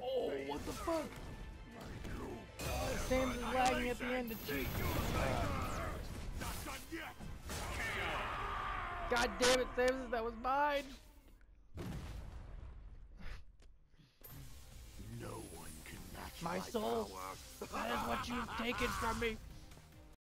Oh, what the fuck? Sam's is lagging at the end of cheat. God damn it, Sam's, that was mine! My soul. power. That is what you've taken from me.